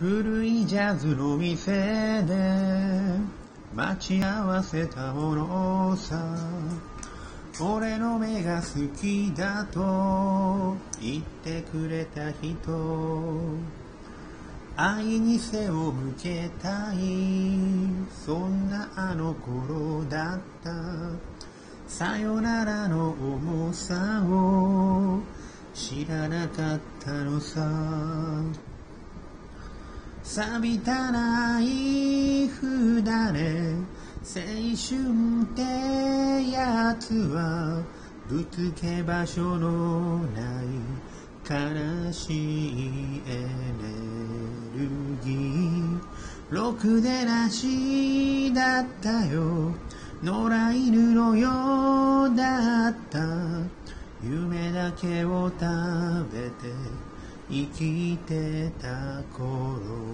古いジャズの店で待ち合わせたものさ俺の目が好きだと言ってくれた人。愛に背を向けたい。そんなあの頃だった。さよならの重さを知らなかったのさ。錆びたない札で青春ってやつはぶつけ場所のない悲しいエネルギーろくでなしだったよ。野良犬のようだった。夢だけを食べて生きてた頃。